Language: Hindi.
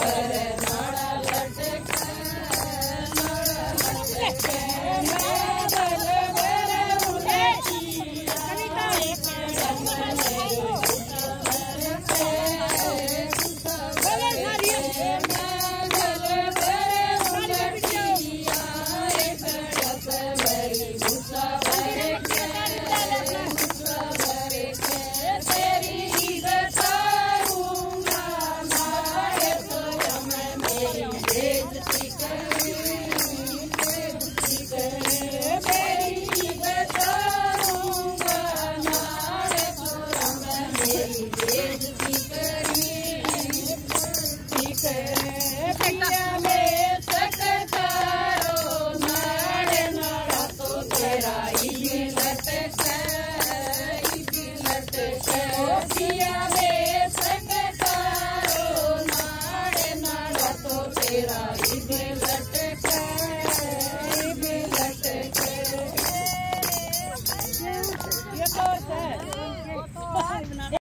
Hare तेरे पिया में सकता नारे न तो तेरा गिलट है। बिलट खो किया में सकता नारे न तो तेरा बिलट खिलट खे भ